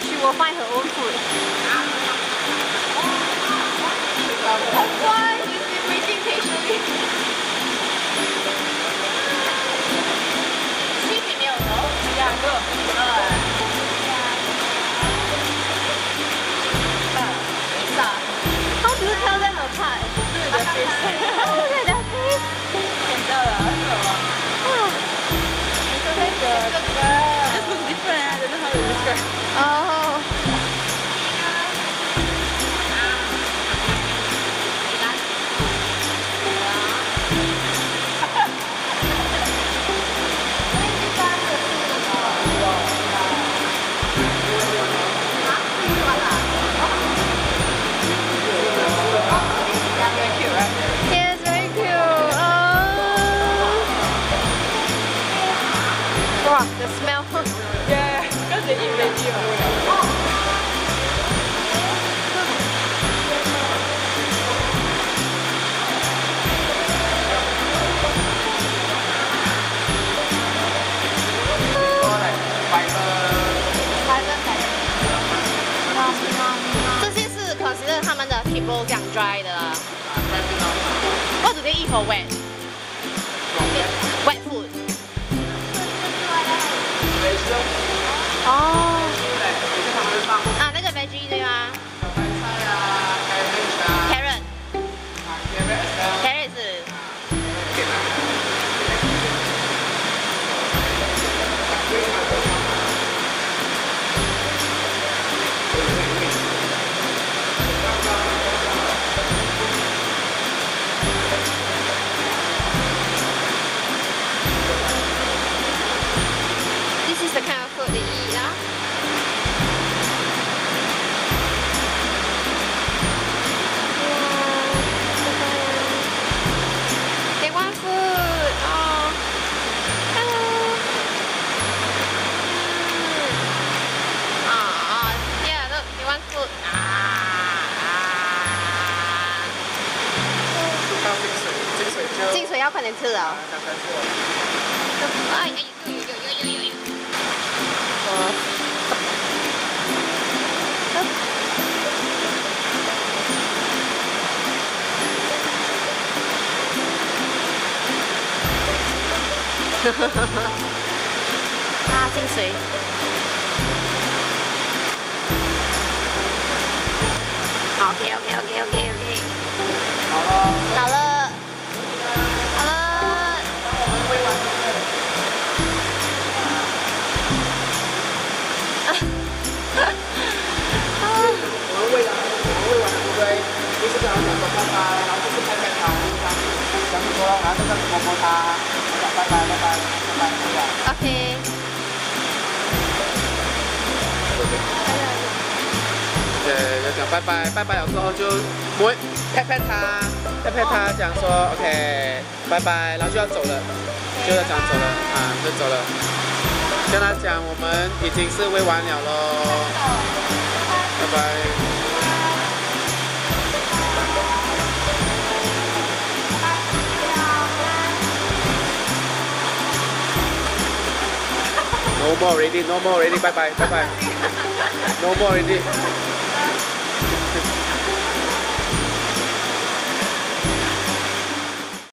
我换一盒欧普的很是没水里没有两个。二了到了 dry 的啦。我直接一口 wet。快点吃了。哎，有有有有有有有。啊，进水。OK OK OK OK 我们喂了，我们喂完了，对不对？就是讲说拜拜，然后就是拍拍它，讲说，然后就是摸摸它，讲拜拜拜拜拜拜，对吧？OK。对，就讲拜拜，拜拜了之后就摸拍拍它，拍拍它，讲说 OK，拜拜，然后就要走了，就要讲走了啊，就走了。跟他讲我们已经是喂完了喽，拜拜。No more already, no more already, bye bye, bye bye. No more already.